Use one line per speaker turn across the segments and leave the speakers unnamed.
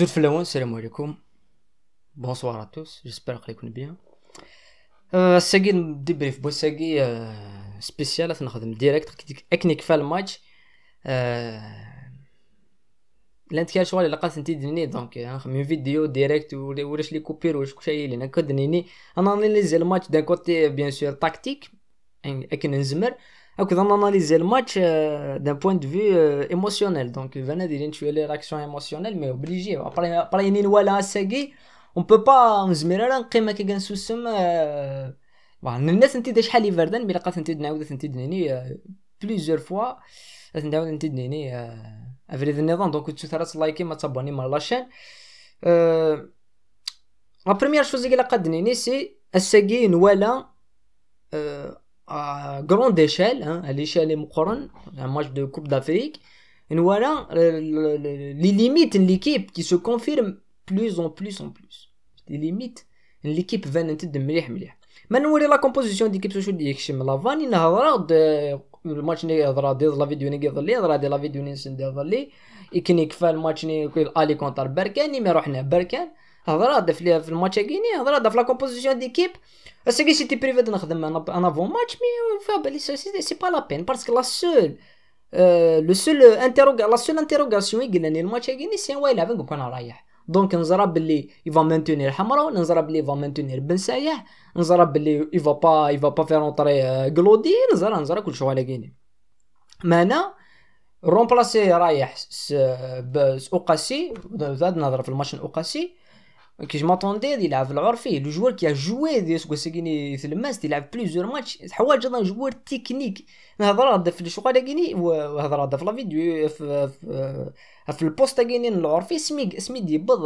زود في الأول. السلام عليكم. بونسوار ا توس جيسبر يكون بيان الساقي نديبريف بو ساقي سبيسيال نخدم ديريكت اكني كفا الماتش لانت كان شغل لقات انت دني دونك نخدم فيديو ديريكت ولاش لي كوبير واش كلشي لينا كدنيني أنا أناليزي الماتش دان كوتي بيان سور تاكتيك اكن نزمر. هكذا ناناليزي الماتش دان بوين دو فيو ايموسيونيل دونك فانا دايرين شوية لي راكسيون ايموسيونيل مي اوبليجي ابري ابري ني ولا ساكي اون بو با نزمر راه نقيم كي كنسوسم الناس انت دا شحال يفردان مي لقات انت نعاود انت دنيني بليزيور فوا نعاود انت دنيني افريد النظام دونك تثرات لايكي ما تابوني مع لاشين لا بروميير شوز اللي قدنيني سي الساقي نوالا à grande échelle, hein, à l'échelle مقارن un match de Coupe d'Afrique, et voilà les limites de l'équipe qui se confirment plus en plus en plus. Les limites de l'équipe viennent de مليح مليح. ما نوري لا كومبوزيسيون ديكيب شو ديك شم لا فاني نهضر الماتش ني هضر دي لا فيديو ني هضر لي هضر دي لا فيديو ني نسند هضر لي يكني كفا الماتش ني الي كونتر بركان مي رحنا بركان هضر في الماتش كيني هضر في لا كومبوزيسيون ديكيب سي سيتي بريفي نخدم أنا أنا فون ماتش مي فابلي سي با لا بين باسكو لا سول لو سول انتروغ لا سول انتروغاسيون يقلني الماتش هاكيني سي يلعب نقول أنا رايح دونك نزرى بلي يفا مانتونير حمراء نزرى بلي يفا مانتونير بن سايح نزرى بلي يفا با يفا با فير اونطري كلودي نزرى نزرى كل شغل كاينين مانا رومبلاسي رايح اوقاسي زاد نهضر في الماتش اوقاسي كي جو ماتوندي يلعب العرفي لو جوار كي جوي دي سكو ساكيني في الماس يلعب بليزيور ماتش حوايج أنا جوار تكنيك نهضر هذا في الشغل كيني وهضر هذا في لا فيديو في, في, في البوست كيني العرفي سمي سمي ديبض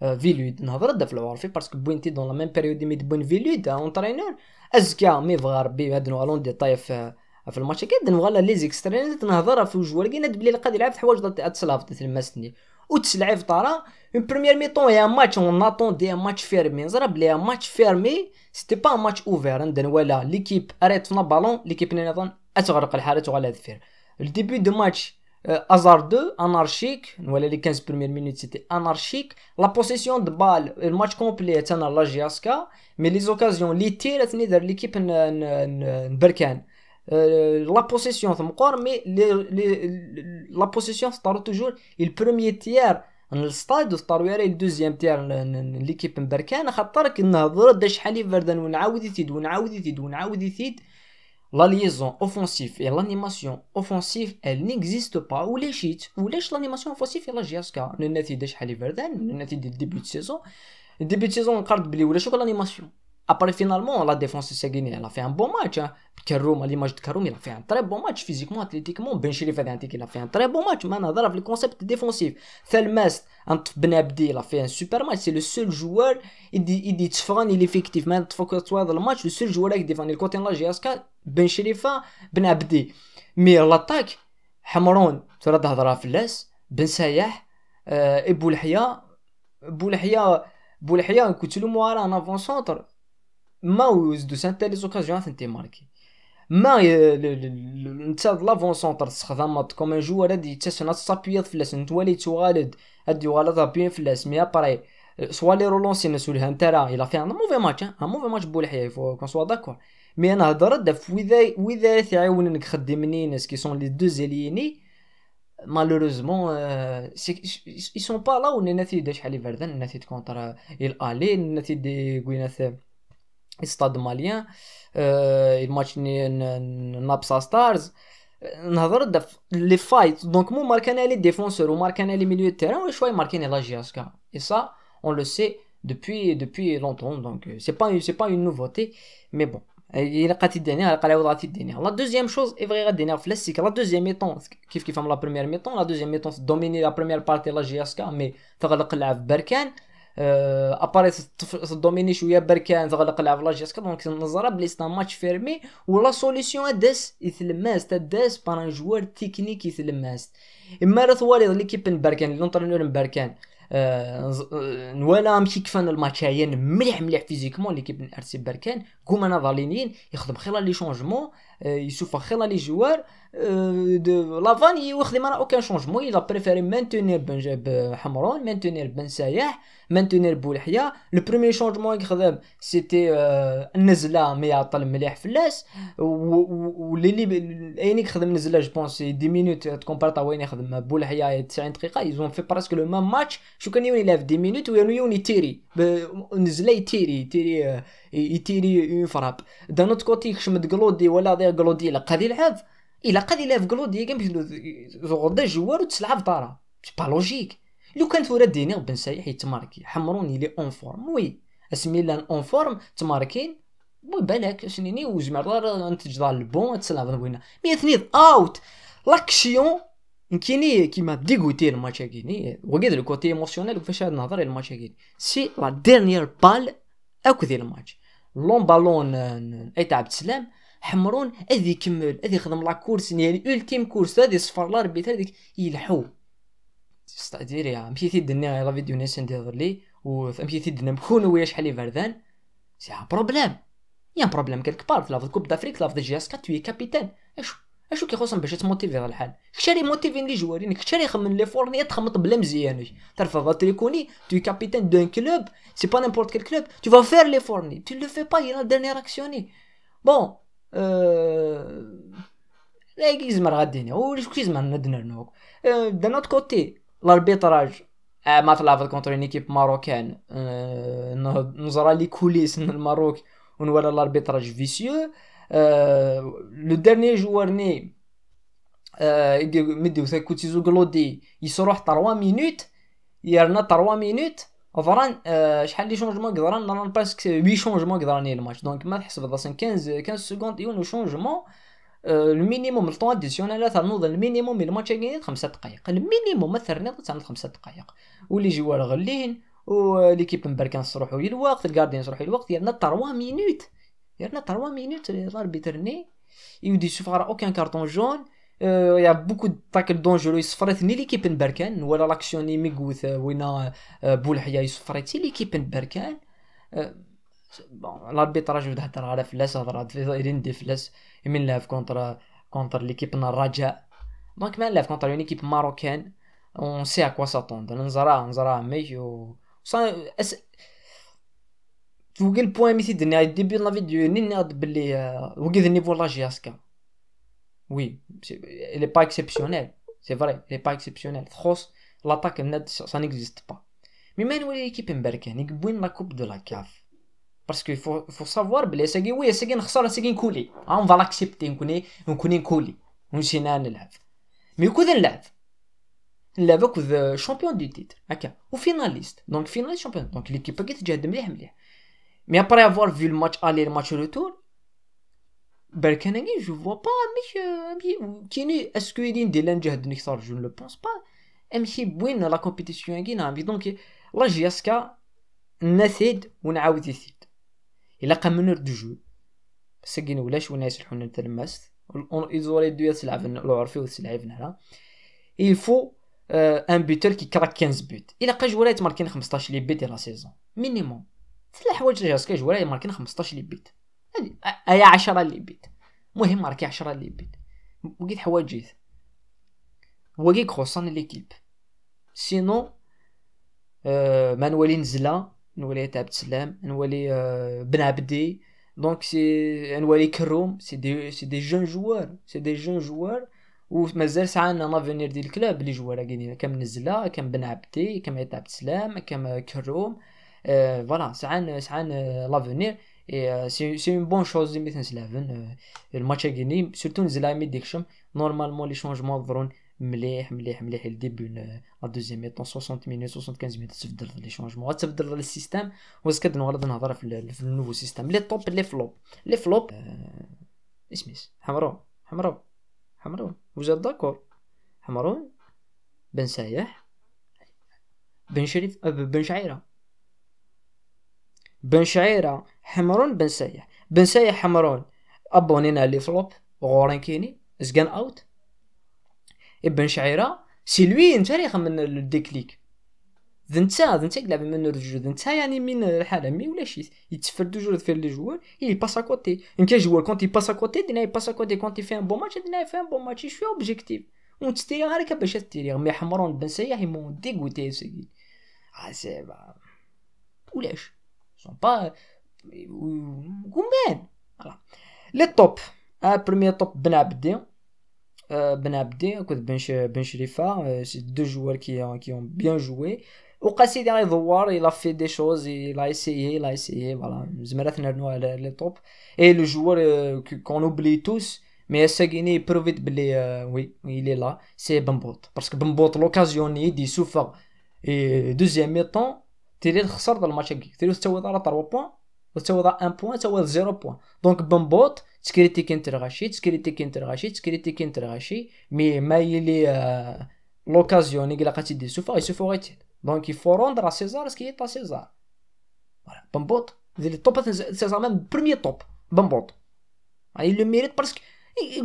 فيلود نهضر هذا في العرفي باسكو بوينتي دون لا ميم بيريود مي بوين فيلود اونترينور ازكا مي فغا ربي هاد نوالون ديتاي في في الماتش كيد نبغى لي زيكسترين نهضر في جوار كاين بلي قاد يلعب حوايج تسلاف تلمسني وتسلعي في طارا اون بروميير مي طون يا ماتش اون اتون دي ماتش فيرمي نزرب بلي ماتش فيرمي سيتي با ماتش اوفير عندنا ولا ليكيب اريت فنا بالون ليكيب نظن اتغرق الحاله تغال فير الديبي دو ماتش ازار دو انارشيك ولا لي 15 بروميير مينوت سيتي انارشيك لا بوسيسيون دو بال الماتش كومبلي تانا لا جياسكا مي لي زوكازيون لي تيرات نيدر ليكيب نبركان لا بوسيسيون ثمقور مي لا بوسيسيون ستارو توجور البروميير تيير الستاد وستارو يري الدوزيام تيير ليكيب مبركان خاطر كنهضر دا شحال يفردن ونعاود يزيد ونعاود يزيد ونعاود يزيد لا ليزون اوفونسيف اي لانيماسيون اوفونسيف ال نيكزيست با ولا شيت ولاش لانيماسيون اوفونسيف يلا جياسكا نناتي دا شحال يفردن نناتي دي ديبيوت سيزون ديبيوت سيزون نقرد بلي ولا شو لانيماسيون Après, finalement, la défense Seguini, elle a fait un bon match. Hein. Karoum, à l'image de Karoum, il a fait un très bon match physiquement, athlétiquement. Ben Chirif il a fait un très bon match. Maintenant, dans le concept défensif. Thelmest, Ant Benabdi, il a fait un super match. C'est le seul joueur, il dit, il dit, il est effectif. Maintenant, faut que dans le match, le seul joueur qui défend le côté de la GSK, Ben Chirifa, Benabdi. Mais l'attaque, Hamron, tu vas dans Fles, Ben Sayah, et Boulhia, Boulhia, Boulhia, écoute, le mois en avant-centre. ما وزدو سانتا لي زوكازيون ثنتي ماركي. ما انت لافون سونتر تستخدم كوم ان جوار هادي تسنا تصابيض فلاس نتوالي توالد هادي غالا بيان فلاس مي أبري سوا لي رولونسي نسولها انت راه إلا في ان موفي ماتش ان موفي ماتش بولحيا فو كون سوا داكور مي أنا هضر داف وذا وذا تعاونك خدمني ناس كي سون لي دو زيليني مالوروزمون اي سون با لا وني نتي شحال يفردن نتي كونتر الالي نتي دي كوينات استاد ماليان أه الماتش نابسا ستارز نهضر دف لي فايت دونك مو ماركانا لي ديفونسور وماركانا لي ميليو تيران وشوي ماركانا لا جياسكا اي سا اون لو سي depuis depuis longtemps. Donc c'est pas c'est pas une nouveauté mais bon. Il a الدنيا قال عاود الدنيا لا دوزيام شوز اي فري غادي في لاسيك لا دوزيام ميطون كيف كيف لا بروميير ميطون لا دوزيام ميطون دوميني لا بروميير بارتي لا جي اس كا مي تغلق اللعب بركان اباري تدوميني شوية بركان تغلق لعب لا جيسكا دونك نظره بلي ستا ماتش فيرمي ولا سوليسيون داس يتلماس داس بار ان جوار تكنيك يتلماس. إما راه ثوالي ليكيب بركان لونترينور بركان. نوالا مشي كفان الماتش هايا مليح مليح فيزيكمون ليكيب ار سي بركان كوما أنا ظالينين يخدم خلال لي شونجمون يشوف خير لي جوار لافان واخد ما أوكان شونجمون a préféré maintenir بن حمرون maintenir بن سايح maintenir بولحيا لو بروميير شونجمون خدم سيتي النزله مي عطل مليح فلاس واللي ايني خدم نزلة جو بونس 10 مينوت تكومبارتا وين يخدم بولحيا 90 دقيقة يزون في براسك لو مام ماتش شو كان يوني لاف 10 مينوت ويوني تيري. نزله يتيري تيري يتيري اون فراب. دان اوت كوتي خشمت قلودي ولا دير قلودي لا قاد يلعب إلا قاد يلعب قلودي كان غدا جوار وتسلعب طارا. با لوجيك لو كان ثورة ديني بن سايح يتماركي حمروني لي اون فورم. وي. اسمي لأن اون فورم تماركين. وي بالك شنيني وزمر انت جدار البون تسلعب وين مي ثنيد اوت. لاكسيون كيني كيما ديغوتي الماتش كيني وقيد لو كوتي ايموسيونيل كيفاش هاد النهضر الماتش كيني سي لا ديرنيير بال اكو ذي الماتش لون بالون اي تعب سلام حمرون اذي يكمل اذي يخدم لا كورس يعني التيم كورس هذه صفر لاربيت هذيك يلحو ستادير يا مشيتي دنيا لا فيديو ناس ندير لي و مشيتي دنا مكون ويا شحال يبردان سي بروبليم يا بروبليم كالك بار في لافض كوب دافريك لافض جي اس 4 توي كابيتان اشو أشو كيخصهم باش تموتيفي هذا الحال؟ كشاري موتيفين لي جوارين كشاري يخمم لي فورني تخمط بلا مزيان. تعرف تريكوني؟ توي كابيتان دون كلوب سي با نيمبورت كيل كلوب تو فا فير لي فورني. تو لو في با يلا ديرنيير اكسيوني بون لا يزمر غاديني. واش كيزمر ندنر نوك دان اوت كوتي لاربيتراج ما تلعب كونتر اون ايكيب ماروكان. نزرى لي كوليس من الماروك ونورا لاربيتراج فيسيو. لو ديرني جوار ني مديو كوتيزو كلودي يسروح 3 مينوت يرنا 3 مينوت فران شحال لي شونجمون قدران نران باسك 8 شونجمون قدراني الماتش دونك ما تحسب 15 15 سكوند يونو شونجمون المينيموم الطون اديسيونال تنوض المينيموم الماتش كاين خمسة دقائق المينيموم مثلا تاع خمسة دقائق واللي جوار غلين وليكيب مبركان تروحوا الوقت الكارديان تروحوا الوقت يرنا 3 مينوت يرنا 3 مينوت لاربيترني يودي يشوف راه اوكان كارطون جون يا بوكو تاكل دونجورو يصفرتني ليكيب نبركان ولا لاكسيوني ميغوث وين بولحيا يصفرتي ليكيب نبركان بون لاربيتراج بدا هضر على فلاس هضر دايرين دي فلاس من لاف كونتر كونتر ليكيب الرجاء دونك ما لاف كونتر اون ايكيب ماروكان. اون سي ا كوا ساتوند نزرا نزرا مي و اس فوق البوان ميتي دنيا ديبي لا فيديو ني نغد بلي وقيد النيفو لا جياسكا. وي il est pas exceptionnel c'est vrai il est pas exceptionnel. تخص l'attaque الناد ça n'existe pas. مي ما نولي ليكيب مبركان يقبوين لا كوب دو لا كاف باسكو يفو فو سافوار بلي ساكي وي ساكي نخسر ساكي نكولي. اون فا لاكسبتي نكوني نكوني نكولي. ونسينا نلعب مي كود نلعب نلعب كود شامبيون دو تيتر هكا وفيناليست دونك فيناليست شامبيون دونك ليكيب كي تجهد مليح مليح مي ابري افوار في الماتش الي الماتش روتور بركاناني جو فوا با مي كيني اسكو يدين دي لأن نكثر جو نو بونس با امشي بوين لا كومبيتيسيون كي نعم دونك لا جياسكا نثيد ونعاود يثيد الا قامنور دو جو سكين ولاش وين يسلحون نتلمست ايزولي دو يسلعب لو عرفي وتسلعب هنا faut ان بوتر كي كراك 15 بوت الا قا جوالات ماركين 15 لي بيت لا سيزون مينيموم ثلاث حوايج جاسكا جوالات ماركين 15 لي بيت أي 10 اللي بيت مهم راكي 10 اللي بيت وقيت حوايج وقيت خصان ليكيب. سينو آه ما نولي نزلا نولي تاع سلام نولي آه بن عبدي. دونك سي نولي كروم. سي دي سي دي جون جوار. سي دي جون جوار. ومازال ساعنا لافونير ديال الكلاب لي جوار. كاينين كم نزلا كم بن عبدي كم عيط عبد السلام كم كروم. فوالا ساعان ساعان لافونير سي اون بون شوز اللي مثلا سلافن الماتش كيني سورتو نزل مي ديكشم نورمالمون لي شونجمون ظهرون مليح مليح مليح الديبي لا دوزيام ميطون 60 مينوت 75 مينوت تبدل لي شونجمون تبدل السيستم واش كنغلط نهضر في, النوفو سيستم لي توب لي فلوب لي فلوب اسميس حمرو حمرو حمرو وزاد داكور حمرون بن سايح بن شريف بن شعيره بن شعيرة حمرون بن سيح. بن سيح حمرون أبونينا اللي فلوب غورين كيني زقن أوت. ابن شعيرة سيلوي تاريخ من الديكليك ذنتا ذنتا قلاب من الرجل ذنتا يعني من الحالة مي ولا شي. يتفرد جورد في اللي جوال إيه باس أكوتي إن كان جوال كونتي باس أكوتي دينا يباس أكوتي كونتي في أن بو ماتش دينا في أن بو ماتش شو أوبجيكتيف و ونتستيري غارك باش تستيري مي حمرون بن سيح يمون ديكوتي سيدي. عزيبا ولاش؟ Sont pas combien voilà les top un premier top Ben Abdi Ben Abdi Ben Ben Sherifa c'est deux joueurs qui ont qui ont bien joué وقاسي يدور il a fait des choses il a essayé il a essayé voilà زمرات نرنو على لي توب et le joueur euh, qu'on oublie tous mais Sagini prouve بلي euh, oui il est là c'est Bambot parce que Bambot l'occasion يدي سوفا et deuxième تيري خسر الماتش هكاك تيري تسوي على 3 بوان وتسوي 1 بوان تسوي 0 بوان. دونك بمبوط تسكريتيك انترغاشي تسكريتيك انترغاشي تسكريتيك انترغاشي مي ما يلي لوكازيون اللي قاعد تدي سوفا يسوفو غيتير دونك يفو روندر ا سيزار سكي تا سيزار فوالا بمبوط دير توب سيزار ميم بروميي توب بمبوط اي لو ميريت باسكو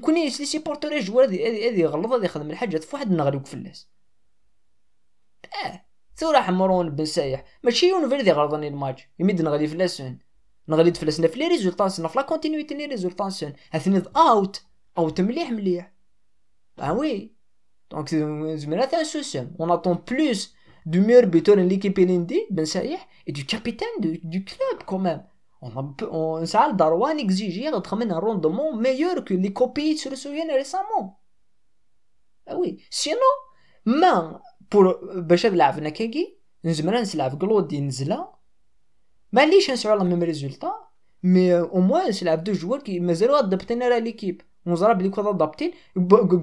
كون لي سيبورتور يجوا هادي يغلط هادي يخدم الحاجات في واحد النغري وكفلاس آه ثورة حمرون بن سايح ماشي يون فيردي غرضني الماتش يمد نغلي في لاسون نغلي في لاسون في لي ريزولتانس. في لا كونتينيتي لي ريزولتانس. اثنيد اوت اوت مليح مليح. آه وي دونك زمنا ثان سوسيم اون اتون بلوس دو ميور بيتون ليكيب ليندي بن سايح اي دو كابيتان دو دو كلوب كومام اون اون سال داروان اكزيجي غدخل من روندومون ميور كو لي كوبي سور سويان ريسامون آه وي سينو ما pour باش نلعب نكاكي نزمر نلعب كلودي نزلا معليش نسعو على ميم ريزولتا مي أو موان نلعب دو جوار كي مازالو ادابتين على ليكيب. ونزرا بلي كون ادابتين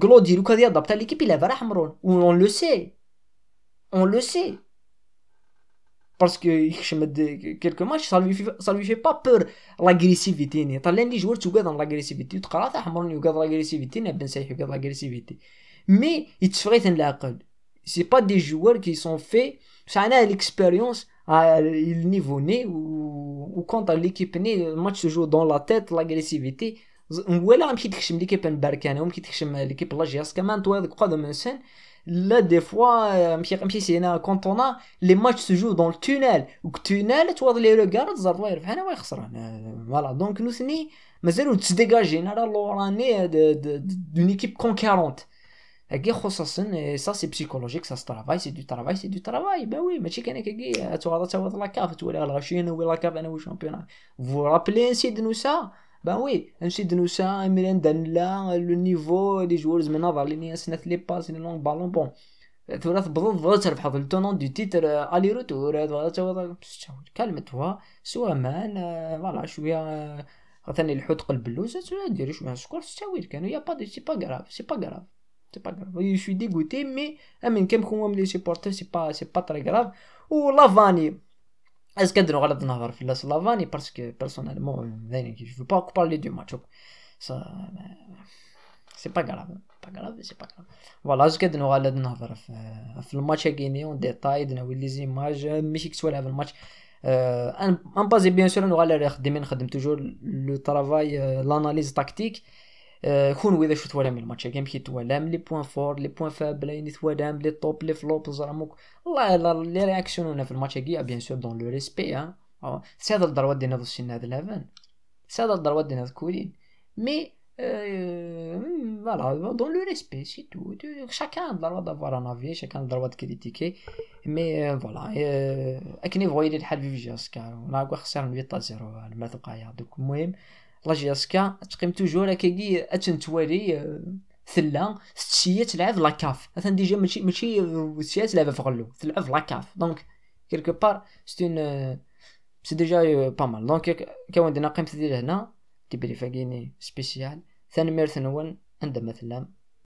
كلودي لو كان يادابتا ليكيب il avait حمرون اون لو سي اون لو سي باسكو يخشم كيلكو ماتش سا في با بور لاغريسيفيتي ني طلع لي جوار توكاد لاغريسيفيتي تقرا تاع حمرون يوكاد لاغريسيفيتي بن سايح يوكاد لاغريسيفيتي مي يتفغيت العقل c'est pas des joueurs qui sont faits ça a l'expérience à le niveau né ou, ou quand l'équipe né le match se joue dans la tête l'agressivité. ولا مشي تخشم ليكيب البركانه ومشي تخشم ليكيب لاجياس كمان تو هذاك قادم انسان là des fois مشي مشي سينا كونت اون لي ماتش سو جو دون التونيل والتونيل توض لي ريغارد زار الله يربح أنا واي خسران فوالا دونك نوثني مازالو تسديغاجينا على لوراني دون ايكيب كونكيرونت هكي خصوصا سا سي بسيكولوجيك سا سترافاي سي دو ترافاي سي دو ترافاي با وي ماشي كان هكاكي تغاضى تاوض لاكاف تولي الغاشين وي لاكاف أنا وي شامبيون فو رابلي نسيد نوسا با وي نسيد نوسا ميلان دانلا لو نيفو لي جوار زمنا ظالين سنات لي باس لي لونغ بالون بون بضل ضغط تربح في التونون دو تيتر الي روتور توا سوا مان فوالا شوية ثاني الحوت قلب اللوز ديري شوية سكور تساوي كانوا يا با سي با غراف سي با غراف c'est pas grave. Je suis dégoûté, mais même comme les supporters, c'est pas, c'est pas très grave. Ou Lavani. Est-ce qu'il y a de غلط نهضر في Lavani parce que personnellement je veux pas parler du match. Ça c'est pas grave. Pas grave, c'est pas grave. Voilà, est-ce qu'il y a de غلط نهضر في في الماتش كايني اون ديتاي نوري لي زيماج ماشي كسوا في الماتش ان بازي بيان سور نغالي خدمين نخدم توجور لو ترافاي لاناليز تاكتيك كون واذا شو توالام الماتش. كاين كي توالام لي بوان فور لي بوان فابل يعني توالام لي توب لي فلوب زراموك والله لي رياكسيون في الماتش كي بيان سور دون لو ريسبي ها سي هذا الضربات ديالنا ذو السن هذا لافان سي هذا الضربات ديالنا كولين مي فوالا دون لو ريسبي سي تو شاكان ضربات دافوار ان افي شاكان ضربات كريتيكي مي فوالا أكني فويلي الحال في فيجاسكا ناكو خسر فيتا زيرو المثقايا دوك المهم لاجياسكا تقيم توجور هكاكي اتنتوالي ثلا ستشيه تلعب لاكاف مثلا ديجا ماشي ماشي ستشيه تلعب في غلو تلعب لاكاف دونك كيلكو بار سي اون سي ديجا با مال دونك كون عندنا قيمة ديال هنا تيبري فاكيني سبيسيال ثاني مير ثنون عند مثلا